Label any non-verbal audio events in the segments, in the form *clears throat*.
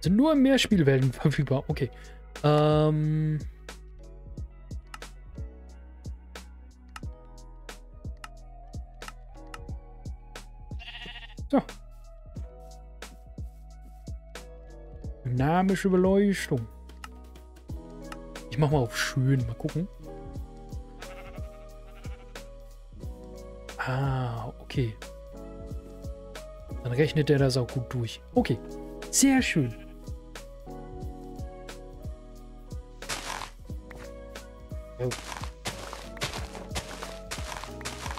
Sind nur mehr Spielwelten *laughs* verfügbar. Okay. Ähm. So. Dynamische Beleuchtung. Ich mach mal auf schön. Mal gucken. Ah, okay. Dann rechnet der das auch gut durch. Okay. Sehr schön.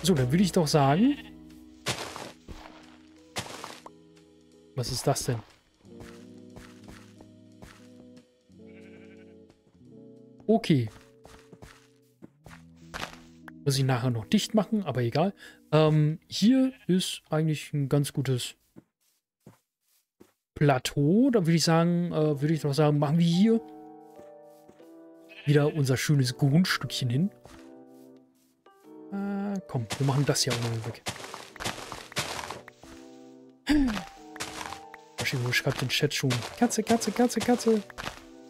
So, dann würde ich doch sagen. Was ist das denn? Okay. Muss ich nachher noch dicht machen, aber egal. Ähm, hier ist eigentlich ein ganz gutes Plateau. Da würde ich sagen, äh, würde ich doch sagen, machen wir hier wieder unser schönes Grundstückchen hin. Komm, wir machen das hier auch noch weg. Maschimo schreibt den Chat schon. Katze, Katze, Katze, Katze.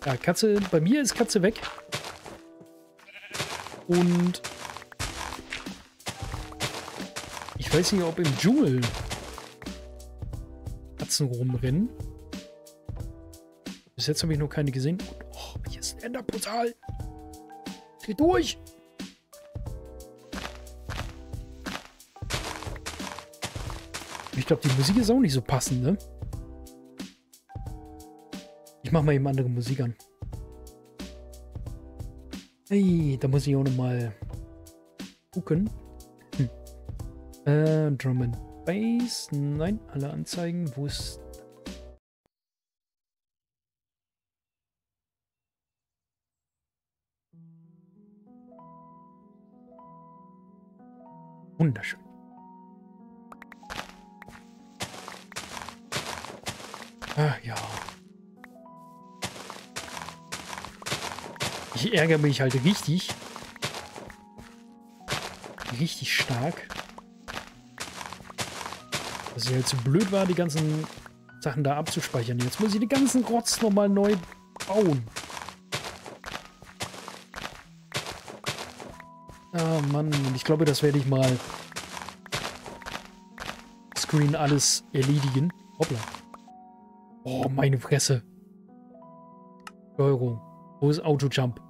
Ja, Katze, bei mir ist Katze weg. Und ich weiß nicht, ob im Dschungel Katzen rumrennen. Bis jetzt habe ich noch keine gesehen. Oh, hier ist ein Enderportal. Dreh durch. Glaube, die Musik ist auch nicht so passend, ne? Ich mache mal eben andere Musik an. Hey, da muss ich auch noch mal gucken. Äh, Drum and Bass. Nein, alle Anzeigen. Wo ist... Wunderschön. Ach ja. Ich ärgere mich halt richtig. Richtig stark. Dass ich halt zu blöd war, die ganzen Sachen da abzuspeichern. Jetzt muss ich die ganzen Rotz nochmal neu bauen. Ah, Mann. Ich glaube, das werde ich mal Screen alles erledigen. Hoppla. Oh, meine Fresse. Steuerung. Wo ist Auto-Jump?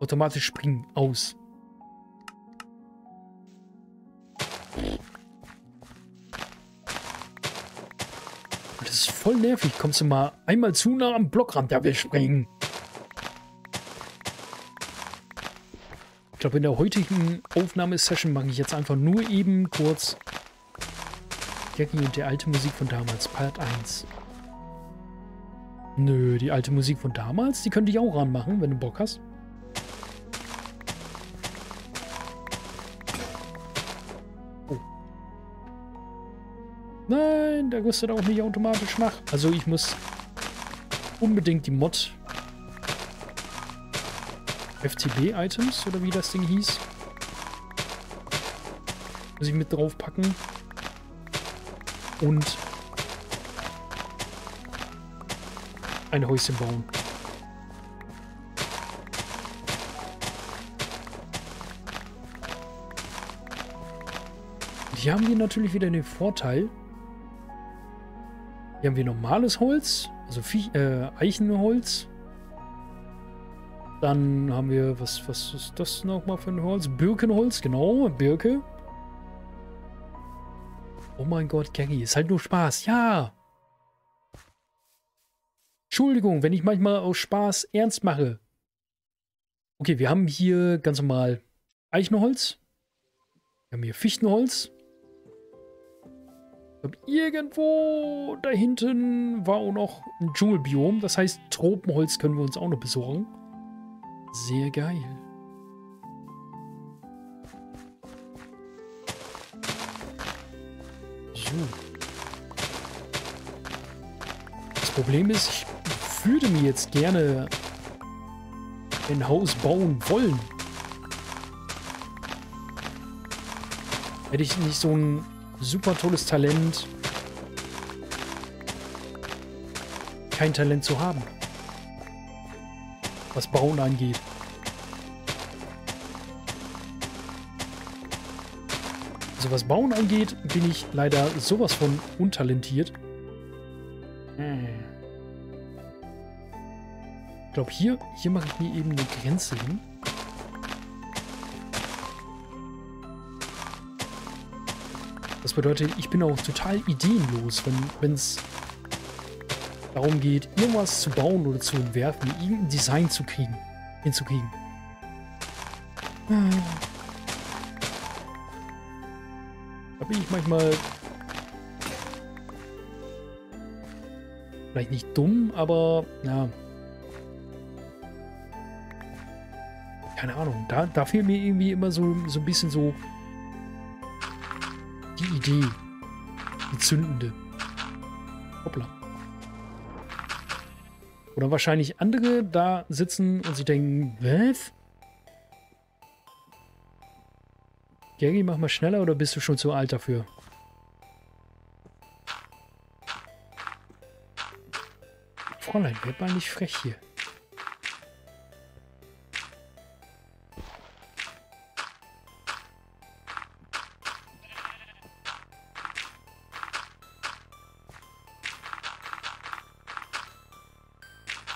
Automatisch springen. Aus. voll nervig. Kommst du mal einmal zu nah am Blockrand, der will springen. Ich glaube, in der heutigen Aufnahmesession mache ich jetzt einfach nur eben kurz Jackie und die alte Musik von damals, Part 1. Nö, die alte Musik von damals, die könnte ich auch ranmachen, wenn du Bock hast. Nein, der rüstet auch nicht automatisch nach. Also ich muss unbedingt die Mod FTB-Items oder wie das Ding hieß. Muss ich mit draufpacken. Und ein Häuschen bauen. Hier haben wir natürlich wieder den Vorteil, hier haben wir normales Holz, also Viech, äh, Eichenholz. Dann haben wir, was, was ist das nochmal für ein Holz? Birkenholz, genau, Birke. Oh mein Gott, Gaggy, ist halt nur Spaß, ja. Entschuldigung, wenn ich manchmal aus Spaß ernst mache. Okay, wir haben hier ganz normal Eichenholz. Wir haben hier Fichtenholz. Ich glaube, irgendwo da hinten war auch noch ein Dschungelbiom. Das heißt, Tropenholz können wir uns auch noch besorgen. Sehr geil. So. Das Problem ist, ich würde mir jetzt gerne ein Haus bauen wollen. Hätte ich nicht so ein super tolles Talent. kein Talent zu haben. Was Bauen angeht. Also was Bauen angeht, bin ich leider sowas von untalentiert. Hm. Ich glaube, hier, hier mache ich mir eben eine Grenze hin. Das bedeutet, ich bin auch total ideenlos, wenn es darum geht, irgendwas zu bauen oder zu entwerfen, irgendein Design zu kriegen, hinzukriegen. Da bin ich manchmal vielleicht nicht dumm, aber ja. Keine Ahnung, da, da fehlt mir irgendwie immer so, so ein bisschen so die Idee. Die zündende. Hoppla. Oder wahrscheinlich andere da sitzen und sie denken, was? Gary, mach mal schneller oder bist du schon zu alt dafür? Fräulein, werd mal nicht frech hier.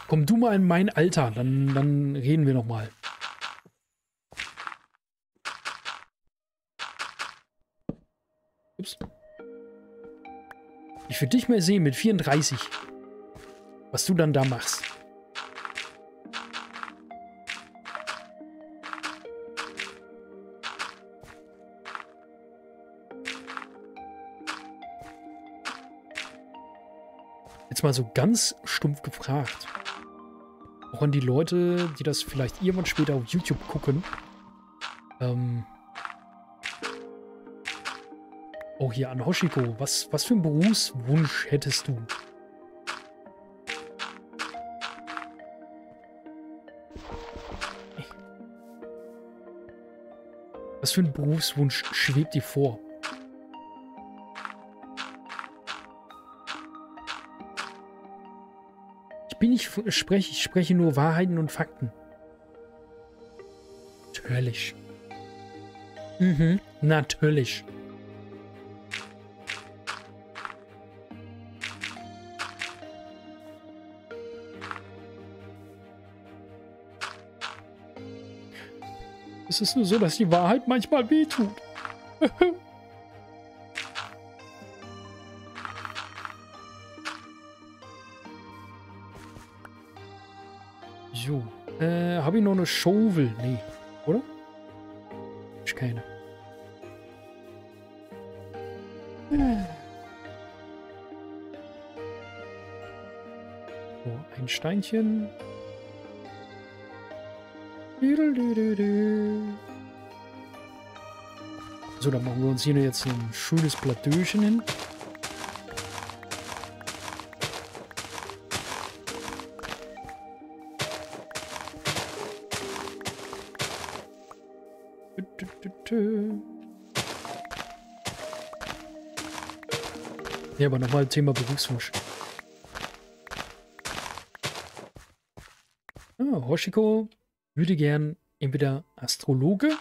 Komm du mal in mein Alter, dann, dann reden wir noch mal. Ups. Ich würde dich mal sehen mit 34. Was du dann da machst. Jetzt mal so ganz stumpf gefragt an die Leute, die das vielleicht irgendwann später auf YouTube gucken. Ähm oh, hier an Hoshiko. Was, was für einen Berufswunsch hättest du? Was für ein Berufswunsch schwebt dir vor? Ich spreche, ich spreche nur Wahrheiten und Fakten. Natürlich. Mhm, natürlich. Es ist nur so, dass die Wahrheit manchmal wehtut. *laughs* habe ich noch eine Schaufel? Nee, oder? Ich keine. So, ein Steinchen. So, dann machen wir uns hier jetzt ein schönes Plateauchen hin. Ja, aber nochmal Thema Berufswunsch. Ah, Hoshiko würde gern entweder Astrologe,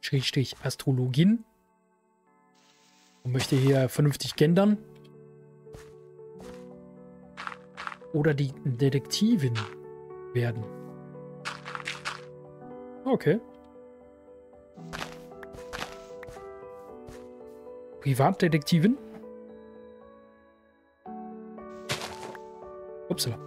Schrägstrich Astrologin, und möchte hier vernünftig gendern, oder die Detektivin werden. Okay. Privatdetektivin? Upsala.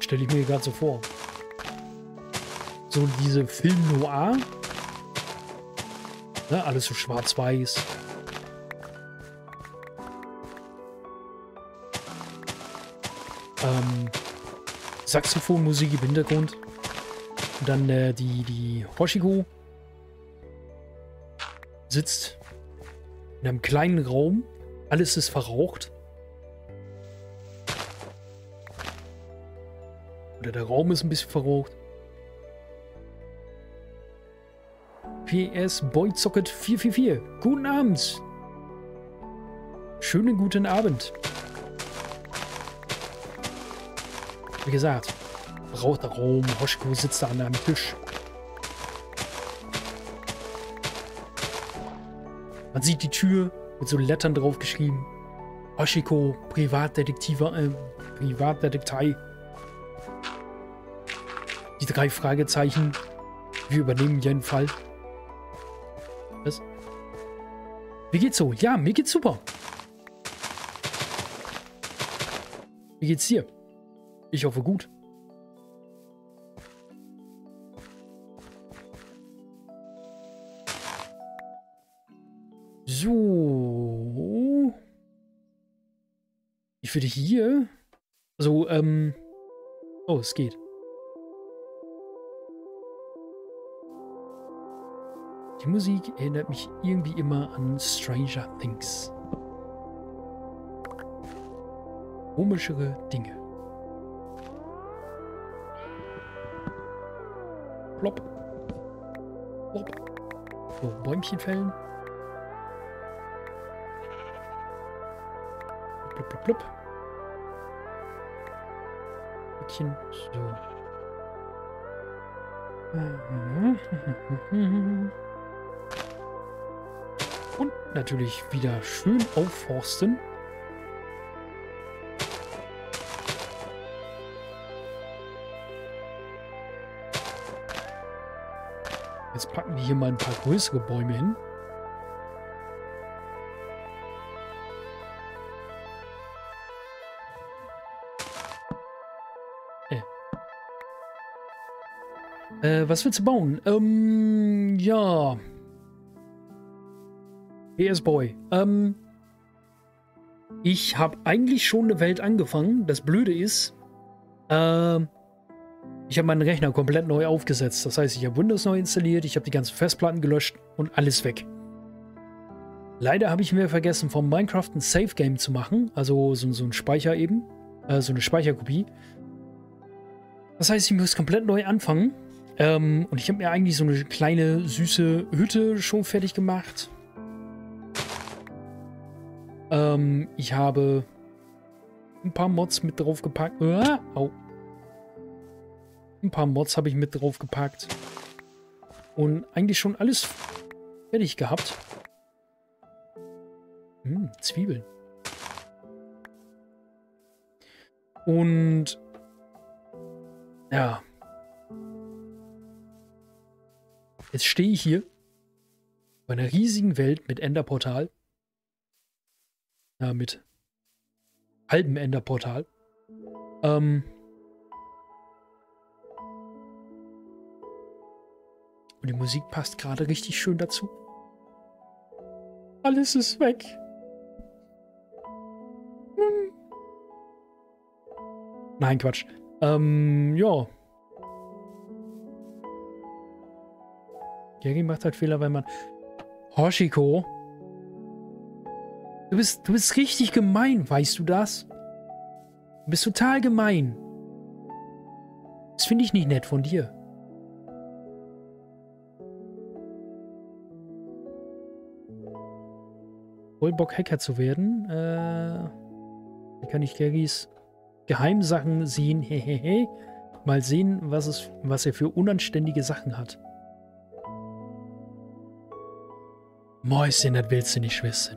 Stelle ich mir gerade so vor. So diese Film Noir. Ne, alles so schwarz-weiß. ähm, Saxophonmusik im Hintergrund. Und dann äh, die, die Hoshiko sitzt in einem kleinen Raum. Alles ist verraucht. Oder der Raum ist ein bisschen verraucht. PS Boyzocket 444. Guten Abend. Schönen guten Abend. Wie gesagt, braucht Raum. Hoschko sitzt da an einem Tisch. Man sieht die Tür mit so Lettern drauf geschrieben. Hoshiko, Privatdetektive, äh, Privatdetektei. Die drei Fragezeichen. Wir übernehmen jeden Fall. Was? Wie geht's so? Ja, mir geht's super. Wie geht's dir? Ich hoffe gut. So. Ich würde hier... Also, ähm... Oh, es geht. Die Musik erinnert mich irgendwie immer an Stranger Things. Komischere Dinge. Plopp. Plopp. So, Bäumchen fällen. Blub, blub, blub. So. *laughs* Und natürlich wieder schön aufforsten. Jetzt packen wir hier mal ein paar größere Bäume hin. Äh, was willst du bauen? Ähm, ja. PS Boy. Ähm, ich habe eigentlich schon eine Welt angefangen. Das Blöde ist, ähm, ich habe meinen Rechner komplett neu aufgesetzt. Das heißt, ich habe Windows neu installiert, ich habe die ganzen Festplatten gelöscht und alles weg. Leider habe ich mir vergessen, vom Minecraft ein Save Game zu machen. Also so, so ein Speicher eben. Äh, so eine Speicherkopie. Das heißt, ich muss komplett neu anfangen. Ähm, und ich habe mir eigentlich so eine kleine, süße Hütte schon fertig gemacht. Ähm, ich habe ein paar Mods mit drauf gepackt. Ah, au. Ein paar Mods habe ich mit drauf gepackt. Und eigentlich schon alles fertig gehabt. Hm, Zwiebeln. Und ja, Jetzt stehe ich hier bei einer riesigen Welt mit Enderportal. Ja, mit halbem Enderportal. Ähm. Und die Musik passt gerade richtig schön dazu. Alles ist weg. Hm. Nein, Quatsch. Ähm, ja. Gary macht halt Fehler, weil man... Hoshiko. Du bist, du bist richtig gemein, weißt du das? Du bist total gemein. Das finde ich nicht nett von dir. Voll Bock Hacker zu werden. Äh, kann ich Garys Geheimsachen sehen? *laughs* Mal sehen, was, es, was er für unanständige Sachen hat. Mäuschen, das willst du nicht wissen.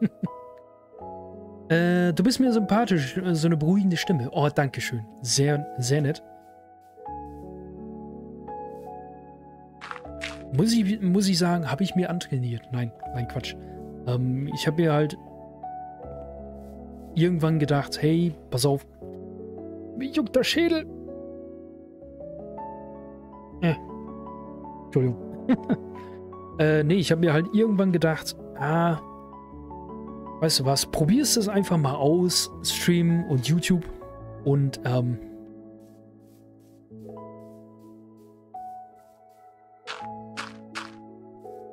*laughs* äh, du bist mir sympathisch, so eine beruhigende Stimme. Oh, danke schön. Sehr, sehr nett. Muss ich, muss ich sagen, habe ich mir antrainiert. Nein, nein, Quatsch. Ähm, ich habe mir halt irgendwann gedacht, hey, pass auf. Mich juckt der Schädel. Äh. Entschuldigung. *laughs* Äh, nee, ich habe mir halt irgendwann gedacht, ah, weißt du was, probierst es einfach mal aus, Stream und YouTube und, ähm,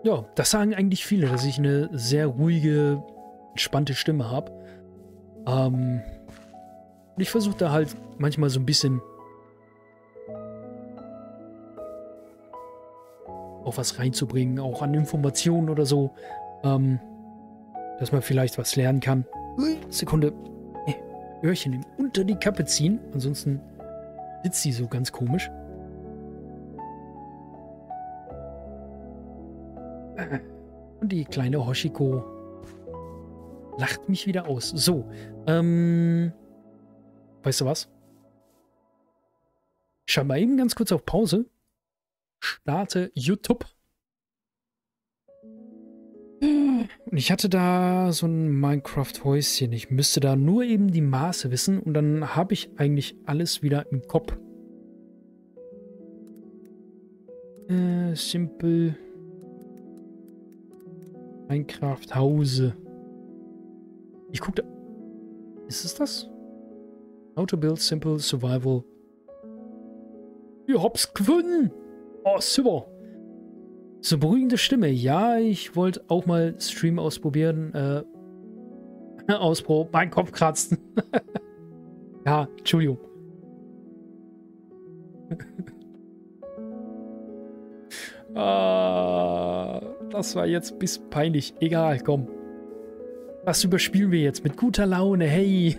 ja, das sagen eigentlich viele, dass ich eine sehr ruhige, entspannte Stimme habe. Ähm, ich versuche da halt manchmal so ein bisschen auch was reinzubringen, auch an Informationen oder so, ähm, dass man vielleicht was lernen kann. Sekunde. Öhrchen unter die Kappe ziehen, ansonsten sitzt sie so ganz komisch. Und die kleine Hoshiko lacht mich wieder aus. So, ähm, weißt du was? Schau mal eben ganz kurz auf Pause. Starte YouTube. Und ich hatte da so ein Minecraft-Häuschen. Ich müsste da nur eben die Maße wissen und dann habe ich eigentlich alles wieder im Kopf. Äh, simple. Minecraft Hause. Ich gucke da. Ist es das? How to build simple survival. Ihr habt's gefunden! Oh, super! So beruhigende Stimme. Ja, ich wollte auch mal Stream ausprobieren. Äh, *laughs* Ausprob. Mein Kopf kratzen. *laughs* ja, Entschuldigung. *laughs* ah, das war jetzt bis peinlich. Egal, komm. Was überspielen wir jetzt? Mit guter Laune, hey.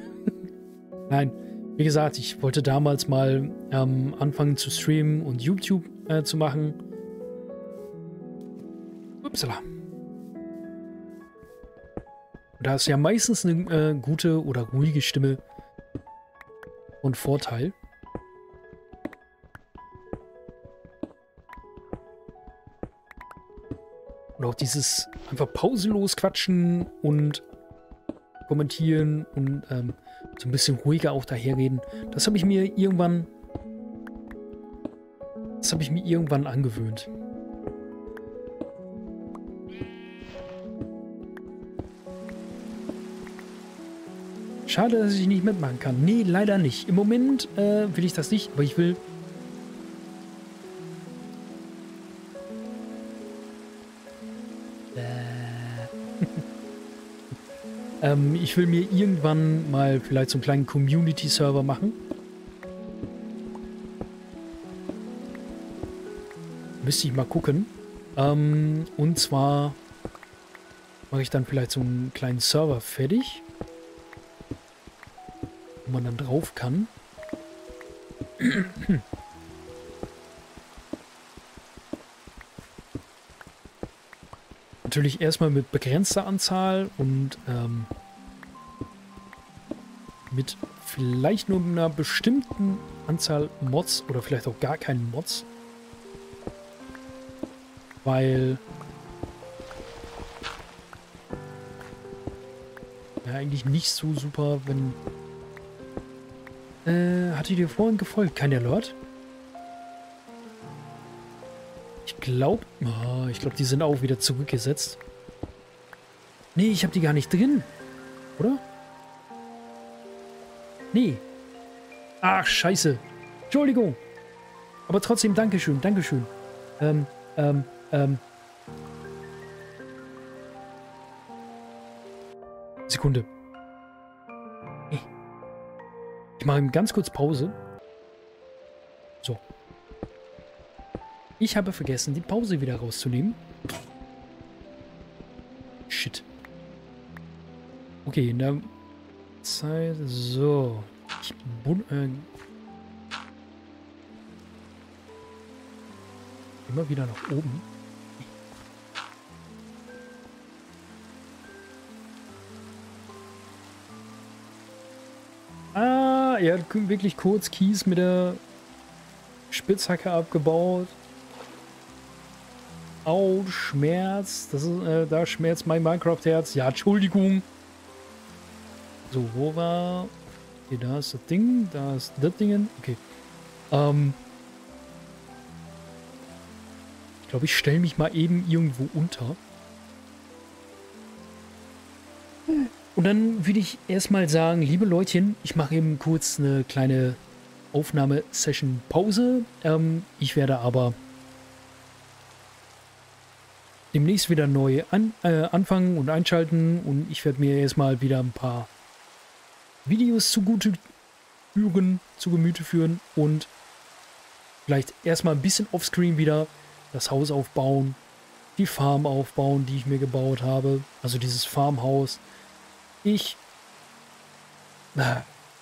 Nein, wie gesagt, ich wollte damals mal ähm, anfangen zu streamen und YouTube äh, zu machen. Upsala. Da ist ja meistens eine äh, gute oder ruhige Stimme und Vorteil. Und auch dieses einfach pausenlos quatschen und kommentieren und ähm, so ein bisschen ruhiger auch daherreden. Das habe ich mir irgendwann... Habe ich mir irgendwann angewöhnt. Schade, dass ich nicht mitmachen kann. Nee, leider nicht. Im Moment äh, will ich das nicht, aber ich will... Äh. *laughs* ähm, ich will mir irgendwann mal vielleicht so einen kleinen Community-Server machen. Müsste ich mal gucken. Ähm, und zwar mache ich dann vielleicht so einen kleinen Server fertig wo man dann drauf kann. *clears throat* Natürlich erstmal mit begrenzter Anzahl und ähm, mit vielleicht nur einer bestimmten Anzahl Mods oder vielleicht auch gar keinen Mods. Weil ja eigentlich nicht so super, wenn äh, hatte dir vorhin gefolgt? Kein Alert? Ich glaube, oh, ich glaube, die sind auch wieder zurückgesetzt. Nee, ich habe die gar nicht drin. Oder? Nee. Ach, scheiße. Entschuldigung. Aber trotzdem, Dankeschön, Dankeschön. Ähm, ähm, ähm. Sekunde. Ich mache ganz kurz Pause. So. Ich habe vergessen, die Pause wieder rauszunehmen. Shit. Okay, in der Zeit... So. Ich... Äh, immer wieder nach oben. Er hat wirklich kurz Kies mit der Spitzhacke abgebaut. Au, Schmerz. Das ist, äh, da schmerzt mein Minecraft-Herz. Ja, Entschuldigung. So, wo war... Okay, da ist das Ding. Da ist das Ding. Okay. Ähm... Ich glaube, ich stelle mich mal eben irgendwo unter. Und dann würde ich erstmal sagen, liebe Leutchen, ich mache eben kurz eine kleine Aufnahmesession-Pause. Ähm, ich werde aber demnächst wieder neu an, äh, anfangen und einschalten und ich werde mir erstmal wieder ein paar Videos zugute führen, zu Gemüte führen und vielleicht erstmal ein bisschen offscreen wieder das Haus aufbauen, die Farm aufbauen, die ich mir gebaut habe. Also dieses Farmhaus. Ich...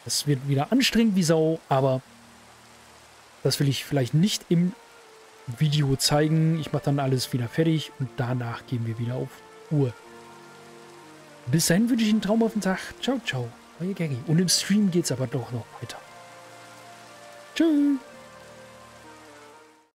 Es wird wieder anstrengend wie Sau, aber das will ich vielleicht nicht im Video zeigen. Ich mache dann alles wieder fertig und danach gehen wir wieder auf Uhr. Bis dahin wünsche ich einen traumhaften Tag. Ciao, ciao. Euer Gaggy. Und im Stream geht es aber doch noch weiter. Tschüss.